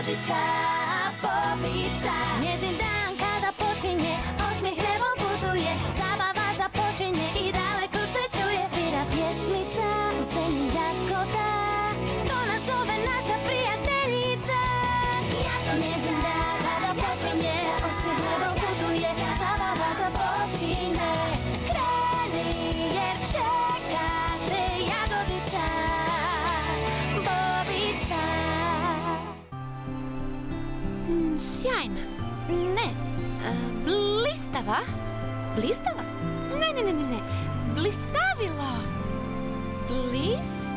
pobica, pobica Nezin dan kada počinje Blistava? Ne, ne, ne, ne, ne. Blistavilo. Blistavilo.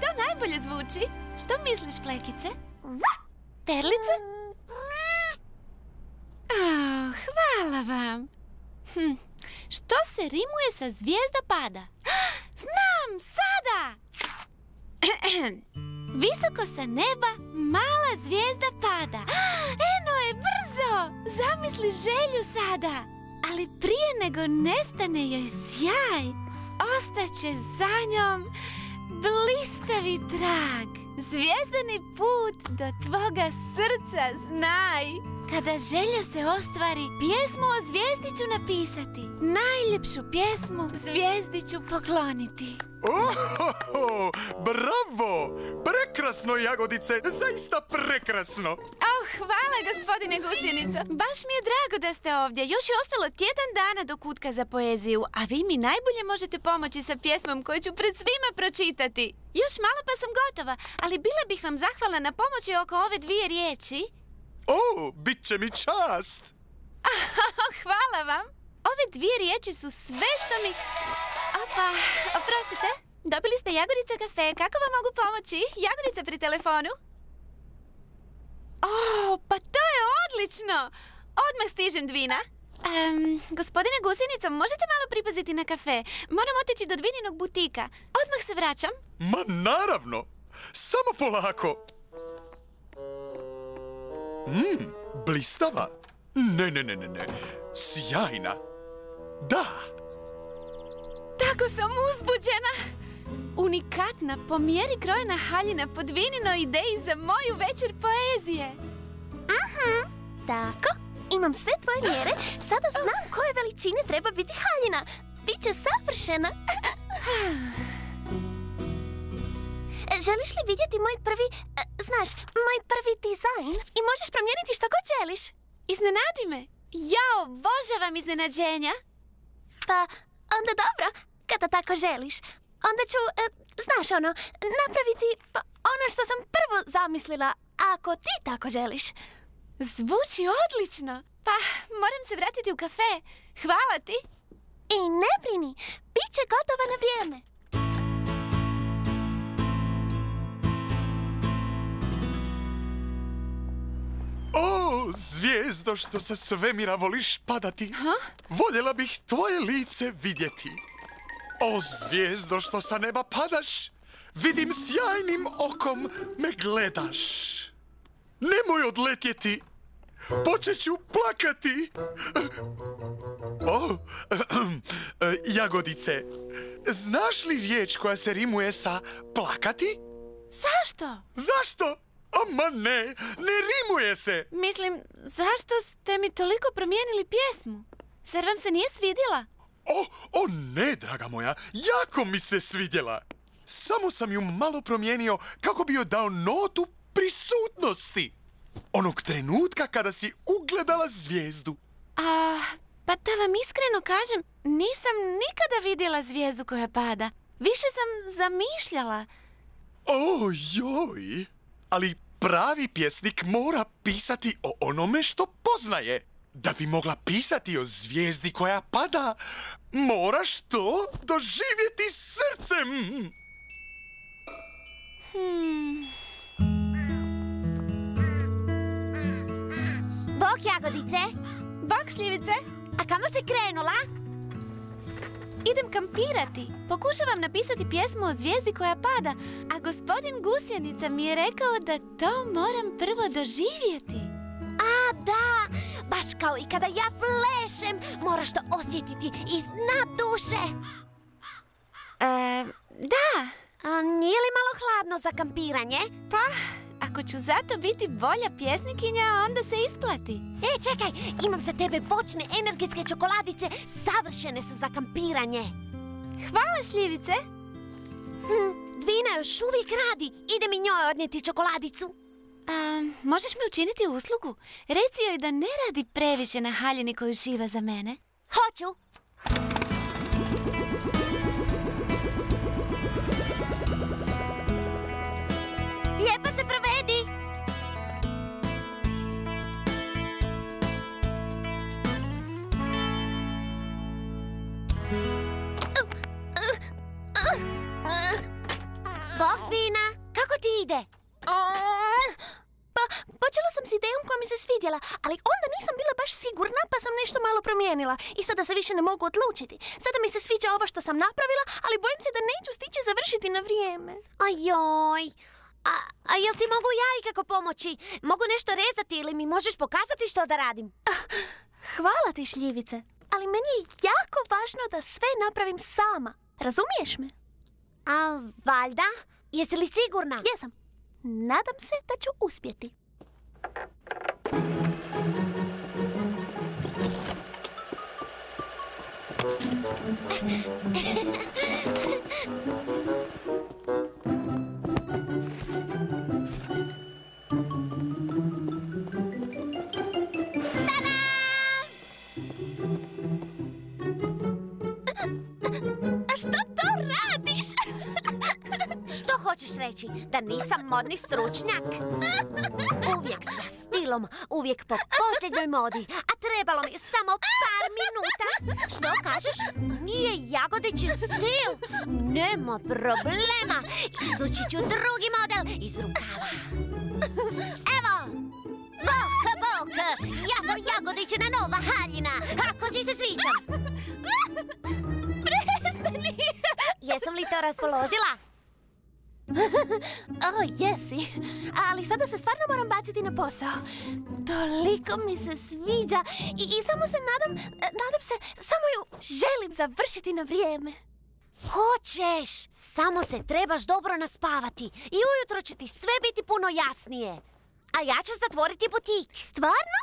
To najbolje zvuči. Što misliš, Flekice? Perlice? Oh, hvala vam. Hm. Što se rimuje sa zvijezda pada? Znam, sada! Visoko sa neba mala zvijezda pada. Eno je brzo! Zamisli želju sada. Ali prije nego nestane joj sjaj, ostaće za njom blistavi trag. Zvijezdani put do tvoga srca znaj. Kada želja se ostvari, pjesmu o zvijezdi ću napisati. Najljepšu pjesmu zvijezdi ću pokloniti. Ohoho, bravo! Prekrasno, Jagodice, zaista prekrasno. Oh, hvala gospodine Gusjenico. Baš mi je drago da ste ovdje. Još je ostalo tjedan dana do kutka za poeziju, a vi mi najbolje možete pomoći sa pjesmom koju ću pred svima pročitati. Još malo pa sam gotova, ali bila bih vam zahvalna na pomoći oko ove dvije riječi. O, bit će mi čast. hvala vam. Ove dvije riječi su sve što mi... Opa, oprostite. Dobili ste Jagodica kafe. Kako vam mogu pomoći? Jagodica pri telefonu. O, pa to je odlično! Odmah stižem Dvina. Em, gospodine Gusjenico, možete malo pripaziti na kafe? Moram otići do Dvininog butika. Odmah se vraćam. Ma naravno, samo polako. Mmm, blistava? Ne, ne, ne, ne, ne, sjajna. Da, Tako sam uzbuđena. Unikatna, po mjeri krojena haljina po Dvininoj ideji za moju večer poezije. Tako, imam sve tvoje mjere, sada znam koje veličine treba biti haljina. Biće savršena. Želiš li vidjeti moj prvi, e, znaš, moj prvi dizajn i možeš promijeniti što god želiš? Iznenadi me. Ja obožavam iznenađenja. Pa, onda dobro, kada tako želiš. Onda ću, e, znaš ono, napraviti ono što sam prvo zamislila, ako ti tako želiš. Zvuči odlično. Pa, moram se vratiti u kafe. Hvala ti. I ne brini, bit će gotova na vrijeme. o, zvijezdo što sa svemira voliš padati. Voljela bih tvoje lice vidjeti. O, zvijezdo što sa neba padaš, vidim sjajnim okom me gledaš. Nemoj odletjeti, počet ću plakati. O, jagodice, znaš li riječ koja se rimuje sa plakati? Zašto? Zašto? Ama ne, ne rimuje se. Mislim, zašto ste mi toliko promijenili pjesmu? Zar vam se nije svidjela? O, o ne, draga moja, jako mi se svidjela. Samo sam ju malo promijenio kako bi joj dao notu prisutnosti. Onog trenutka kada si ugledala zvijezdu. A, pa da vam iskreno kažem, nisam nikada vidjela zvijezdu koja pada. Više sam zamišljala. O, joj. Ali pravi pjesnik mora pisati o onome što poznaje. Da bi mogla pisati o zvijezdi koja pada, moraš to doživjeti srcem. Bok jagodice, Bok šljivice, a kamo se krenula? idem kampirati. Pokušavam napisati pjesmu o zvijezdi koja pada, a gospodin Gusjenica mi je rekao da to moram prvo doživjeti. A da, baš kao i kada ja plešem, moraš to osjetiti iz dna duše. E, da, A nije li malo hladno za kampiranje? pa Ako ću zato biti bolja pjesnikinja, onda se isplati. E, čekaj, imam za tebe voćne energetske čokoladice. Savršene su za kampiranje. Hvala, šljivice. Hm, Dvina još uvijek radi. Ide mi njoj odnijeti čokoladicu. A, možeš mi učiniti uslugu? Reci joj da ne radi previše na haljini koju šiva za mene. Hoću. Svidjela, ali onda nisam bila baš sigurna pa sam nešto malo promijenila. I sada se više ne mogu odlučiti. Sada mi se sviđa ovo što sam napravila, ali bojim se da neću stići završiti na vrijeme. Ajoj. A, a jel ti mogu ja ikako pomoći? Mogu nešto rezati ili mi možeš pokazati što da radim? Hvala ti, šljivice. Ali meni je jako važno da sve napravim sama. Razumiješ me? A, valjda? Jesi li sigurna? Jesam. Nadam se da ću uspjeti. A što to radiš? Što hoćeš reći? Da nisam modni stručnjak? Uvijek sa stilom, uvijek po posljednjoj modi. A trebalo mi samo par minuta. Što kažeš? Nije jagodići stil? Nema problema. Izući ću drugi model iz rukava. Evo! Bok, bok! Ja sam jagodićina nova haljina. Kako ti se sviđam? Prestani! Jesam li to raspoložila? O, jesi. Ali sada se stvarno moram baciti na posao. Toliko mi se sviđa i, i samo se nadam, nadam se, samo ju želim završiti na vrijeme. Hoćeš! Samo se trebaš dobro naspavati i ujutro će ti sve biti puno jasnije. A ja ću zatvoriti butik. Stvarno?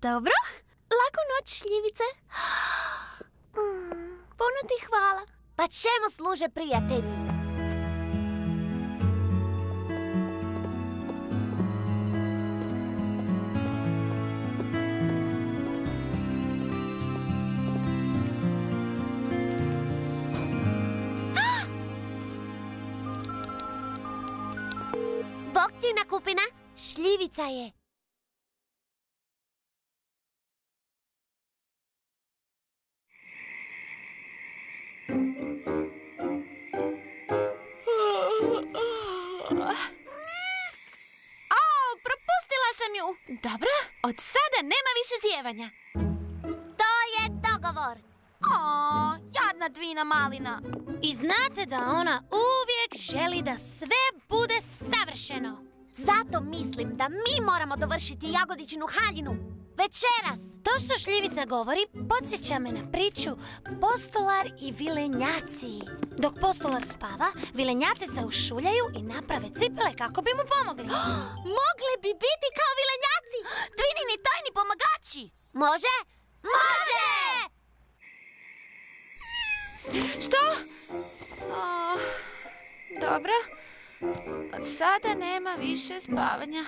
Dobro. Laku noć, šljivice. Mm, puno ti hvala. Pa čemu služe prijatelji? Šljivica je. O, propustila sam ju. Dobro, od sada nema više zjevanja. To je dogovor. O, jadna dvina malina. I znate da ona uvijek želi da sve bude savršeno. Zato mislim da mi moramo dovršiti Jagodićinu haljinu. Večeras. To što šljivica govori podsjeća me na priču Postolar i vilenjaci. Dok postolar spava, vilenjaci se ušuljaju i naprave cipele kako bi mu pomogli. Mogli bi biti kao vilenjaci. Dvinini tajni pomagači. Može? Može! Što? O, dobro. Od sada nema više spavanja.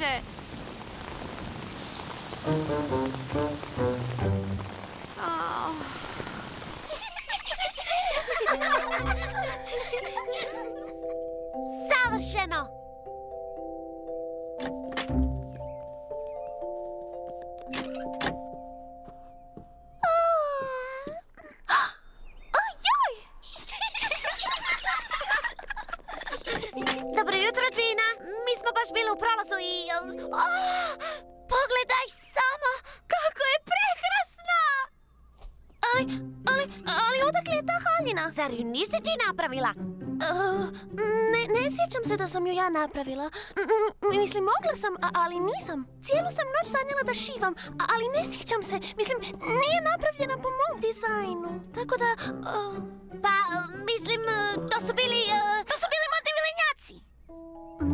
Je sljedeće? O, Savršeno! Nisi ti napravila? Uh, ne, ne sjećam se da sam ju ja napravila. M- mislim, mogla sam, ali nisam. Cijelu sam noć sanjala da šivam, ali ne sjećam se. Mislim, nije napravljena po mom dizajnu. Tako da... uh, Pa, e, mislim, e, to su bili... e, To su bili modni vilenjaci.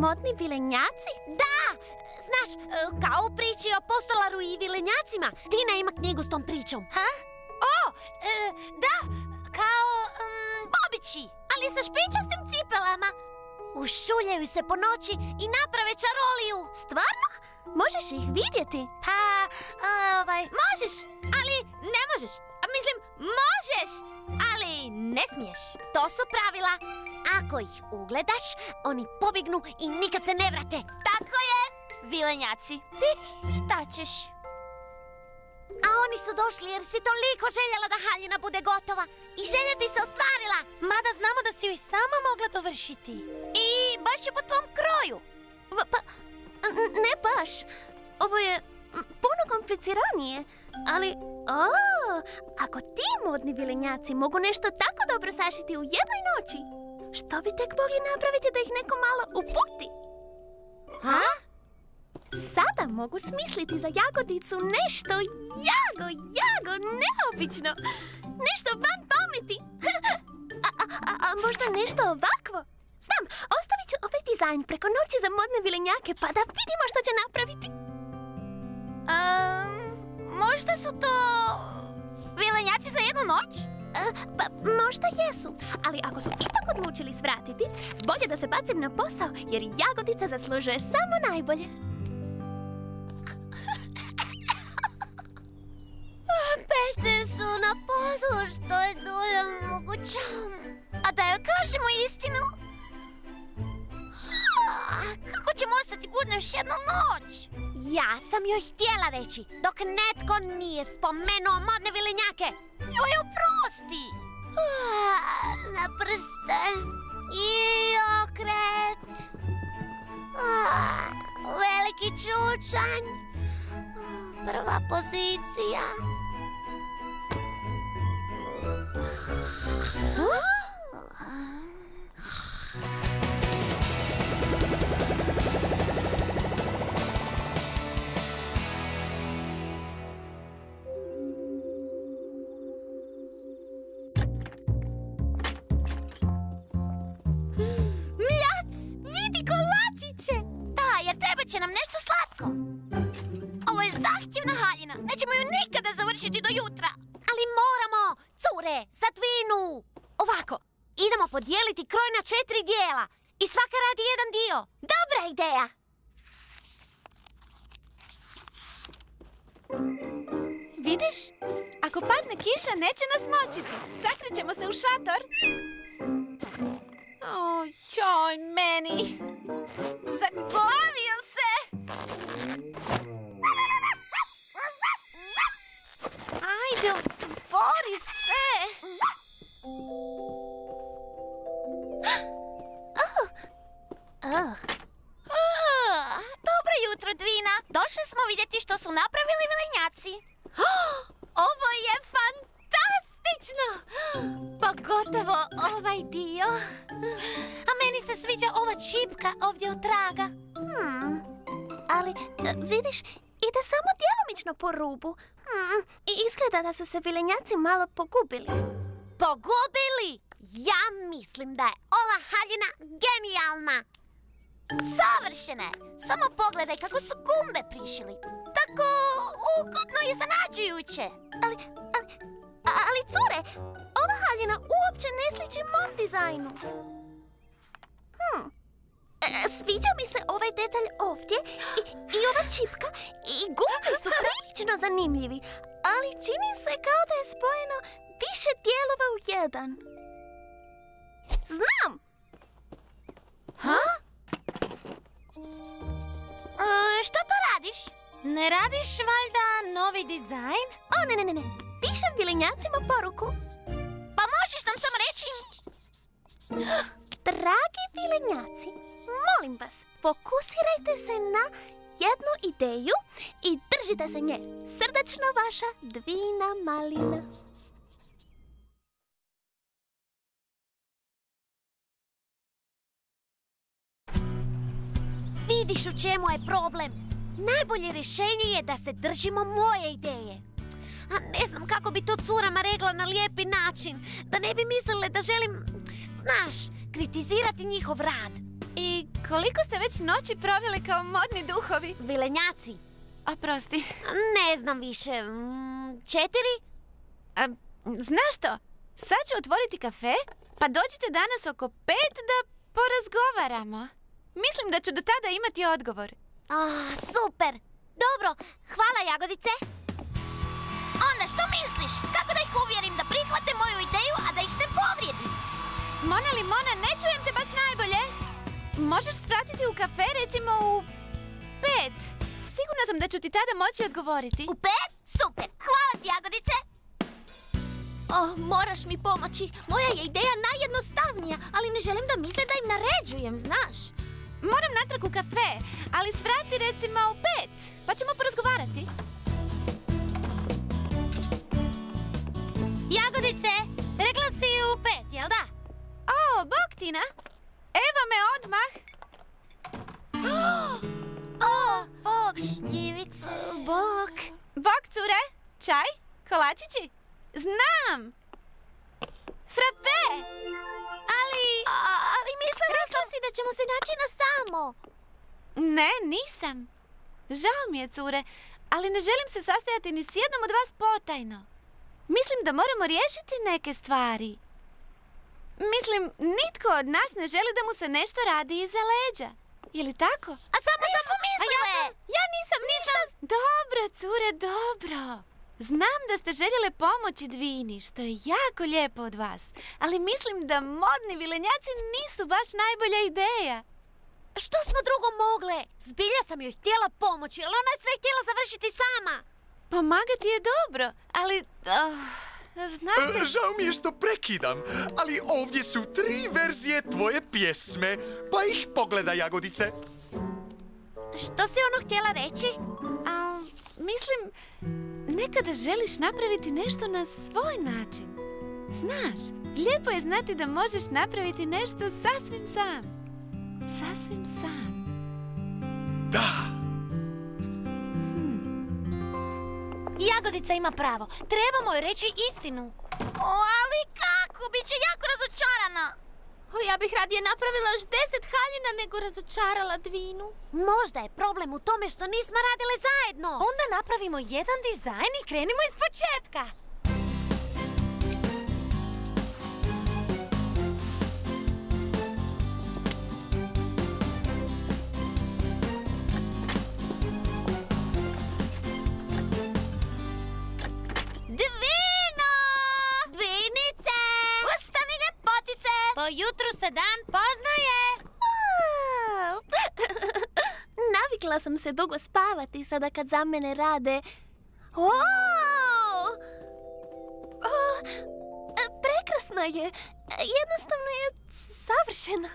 modni vilenjaci? Da! Znaš, e, kao u priči o postolaru i vilenjacima. Tina ima knjigu s tom pričom. Ha? O, e, da. Bobići, ali sa špičastim cipelama. Ušuljaju se po noći i naprave čaroliju. Stvarno? Možeš ih vidjeti? Pa, ovaj... Možeš, ali ne možeš. Mislim, možeš, ali ne smiješ. To su pravila. Ako ih ugledaš, oni pobjegnu i nikad se ne vrate. Tako je, vilenjaci. Šta ćeš? Oni su došli jer si toliko željela da haljina bude gotova. I želja ti se ostvarila. Mada znamo da si ju i sama mogla dovršiti. I baš je po tvom kroju. Pa, ne baš. Ovo je puno kompliciranije. Ali, o, ako ti modni vilenjaci mogu nešto tako dobro sašiti u jednoj noći, što bi tek mogli napraviti da ih neko malo uputi? Ha? Sada mogu smisliti za jagodicu nešto jago, jago, neobično. Nešto van pameti. A, a, a, a možda nešto ovakvo? Znam, ostavit ću ovaj dizajn preko noći za modne vilenjake pa da vidimo što će napraviti. možda su to vilenjaci za jednu noć? E, pa možda jesu, ali ako su ipak odlučili svratiti, bolje da se bacim na posao jer jagodica zaslužuje samo najbolje. Je dulje moguće. A da joj kažemo istinu? Kako ćemo ostati budne još jednu noć? Ja sam joj htjela reći, dok netko nije spomenuo modne vilenjake. Joj oprosti! Na prste i okret. Veliki čučanj. Prva pozicija. あ idemo podijeliti kroj na četiri dijela. I svaka radi jedan dio. Dobra ideja. Vidiš? Ako padne kiša, neće nas močiti. Sakrićemo se u šator. O, joj, meni. Zaglavio se. Došli smo vidjeti što su napravili vilenjaci. Ovo je fantastično! Pogotovo ovaj dio. A meni se sviđa ova čipka ovdje od traga. hmm. Ali, e, vidiš, ide samo djelomično po rubu. Hmm. I izgleda da su se vilenjaci malo pogubili. Pogubili? Ja mislim da je ova haljina genijalna. Savršena je. Samo pogledaj kako su gumbe prišili. Tako ugodno i zanađujuće. Ali, ali, ali cure, ova haljina uopće ne sliči mom dizajnu. Hmm. Sviđa mi se ovaj detalj ovdje i, i ova čipka i gumbe su prilično zanimljivi, ali čini se kao da je spojeno više dijelova u jedan. Znam! Ha? E, što to radiš? Ne radiš valjda novi dizajn? O, ne, ne, ne, ne. Pišem vilenjacima poruku. Pa možeš nam samo reći... Dragi vilenjaci, molim vas, fokusirajte se na jednu ideju i držite se nje. Srdačno vaša Dvina Malina. Vidiš u čemu je problem? Najbolje rješenje je da se držimo moje ideje. A ne znam kako bi to curama regla na lijepi način. Da ne bi mislile da želim, znaš, kritizirati njihov rad. I koliko ste već noći proveli kao modni duhovi? Vilenjaci, Oprosti. ne znam više. mm, Četiri? A, znaš što? Sad ću otvoriti kafe, pa dođite danas oko pet da porazgovaramo. Mislim da ću do tada imati odgovor. Ah, super! Dobro, hvala Jagodice. Onda što misliš? Kako da ih uvjerim da prihvate moju ideju, a da ih ne povrijedim? Mona Limona, ne čujem te baš najbolje. Možeš svratiti u kafe recimo u pet. Sigurna sam da ću ti tada moći odgovoriti. U pet? Super! Hvala ti, Jagodice! Oh, moraš mi pomoći. Moja je ideja najjednostavnija, ali ne želim da misle da im naređujem, znaš. Moram natrag u kafe, ali svrati recimo u pet, pa ćemo porazgovarati. Jagodice, rekla si u pet, jel da? O, bok Tina. Evo me odmah. O, bok, šljivice. Bok. Bok, cure. Čaj? Kolačići? Znam. Ne, nisam. Žao mi je, cure, ali ne želim se sastajati ni s jednom od vas potajno. Mislim da moramo riješiti neke stvari. Mislim, nitko od nas ne želi da mu se nešto radi iza leđa. Je li tako? A samo mislile. Ja, ja nisam ništa... Dobro, cure, dobro. Znam da ste željele pomoći Dvini, što je jako lijepo od vas. Ali mislim da modni vilenjaci nisu baš najbolja ideja. Što smo drugo mogle? Zbilja sam joj htjela pomoći, ali ona je sve htjela završiti sama. Pomagati je dobro, ali... oh, znate... Žao mi je što prekidam, ali ovdje su tri verzije tvoje pjesme, pa ih pogledaj, Jagodice. Što si ono htjela reći? A, mislim, nekada želiš napraviti nešto na svoj način. Znaš, lijepo je znati da možeš napraviti nešto sasvim sam. Sasvim sam. Da, Jagodica ima pravo. Trebamo joj reći istinu. O, ali kako? Biće jako razočarana. O, ja bih radije napravila još deset haljina nego razočarala Dvinu. Možda je problem u tome što nismo radile zajedno. Onda napravimo jedan dizajn i krenimo iz početka. Jutru se dan poznaje. Navikla sam se dugo spavati sada kad za mene rade. E, Prekrasna je. Jednostavno je savršena.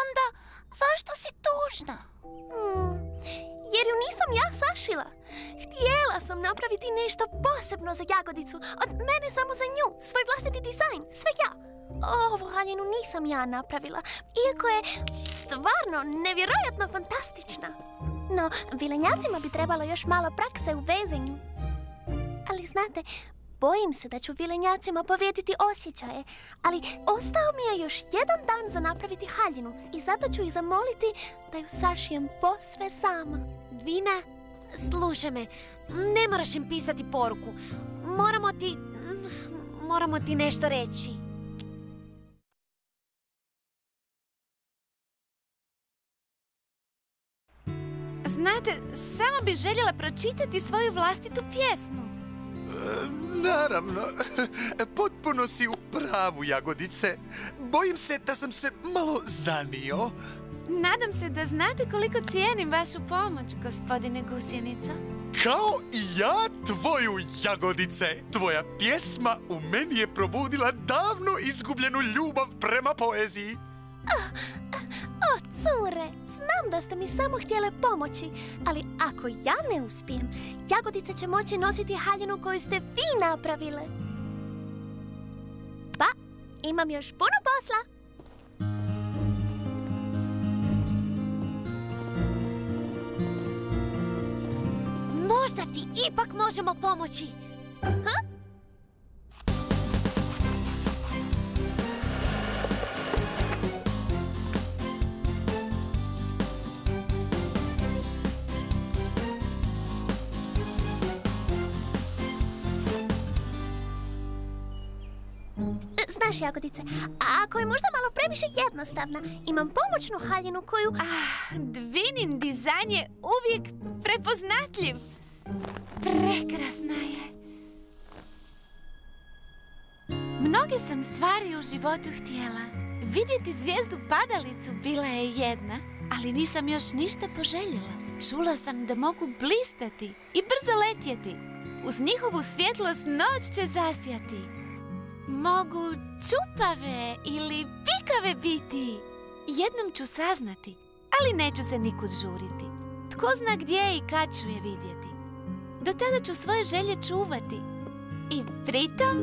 Onda, zašto si tužna? Hmm, jer ju nisam ja sašila. Htjela sam napraviti nešto posebno za jagodicu. Od mene samo za nju. Svoj vlastiti dizajn. Sve ja. Ovu haljinu nisam ja napravila. Iako je stvarno nevjerojatno fantastična. No, vilenjacima bi trebalo još malo prakse u vezenju. Ali znate, bojim se da ću vilenjacima povrijediti osjećaje. Ali ostao mi je još jedan dan za napraviti haljinu. I zato ću ih zamoliti da ju sašijem posve sama. Dvina, slušaj me, ne moraš im pisati poruku. Moramo ti... Moramo ti nešto reći. Znate, samo bi željela pročitati svoju vlastitu pjesmu. E, naravno, potpuno si u pravu, Jagodice. Bojim se da sam se malo zanio. Nadam se da znate koliko cijenim vašu pomoć, gospodine Gusjenico. Kao i ja tvoju, Jagodice. Tvoja pjesma u meni je probudila davno izgubljenu ljubav prema poeziji. O, cure, znam da ste mi samo htjele pomoći, ali ako ja ne uspijem, jagodice će moći nositi haljinu koju ste vi napravile. Pa, imam još puno posla. Možda ti ipak možemo pomoći. E, Znaš, jagodice, ako je možda malo previše jednostavna, imam pomoćnu haljinu koju... Ah, Dvinin dizajn je uvijek prepoznatljiv. Prekrasna je. Mnoge sam stvari u životu htjela. Vidjeti zvijezdu padalicu bila je jedna, ali nisam još ništa poželjela. Čula sam da mogu blistati i brzo letjeti. Uz njihovu svjetlost noć će zasjati. Mogu čupave ili pikave biti. Jednom ću saznati, ali neću se nikud žuriti. Tko zna gdje i kad ću je vidjeti. Do tada ću svoje želje čuvati. I pritom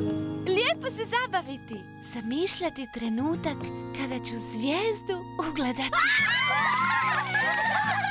lijepo se zabaviti. Zamišljati trenutak kada ću zvijezdu ugledati.